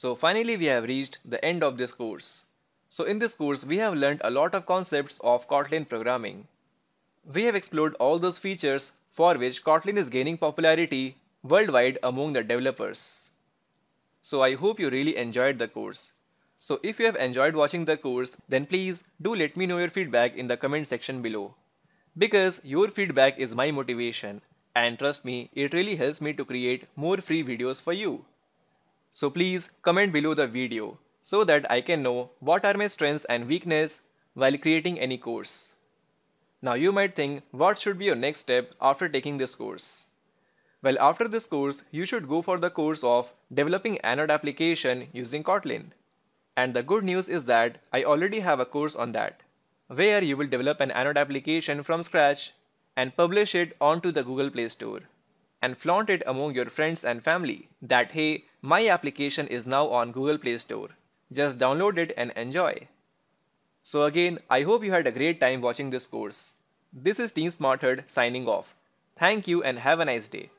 So finally we have reached the end of this course. So in this course we have learned a lot of concepts of Kotlin programming. We have explored all those features for which Kotlin is gaining popularity worldwide among the developers. So I hope you really enjoyed the course. So if you have enjoyed watching the course then please do let me know your feedback in the comment section below. Because your feedback is my motivation and trust me it really helps me to create more free videos for you. So please comment below the video so that I can know what are my strengths and weakness while creating any course. Now you might think what should be your next step after taking this course. Well after this course you should go for the course of developing Android application using Kotlin. And the good news is that I already have a course on that where you will develop an Android application from scratch and publish it onto the Google Play Store and flaunt it among your friends and family that hey, my application is now on Google Play Store. Just download it and enjoy. So again, I hope you had a great time watching this course. This is Team Smartherd signing off. Thank you and have a nice day.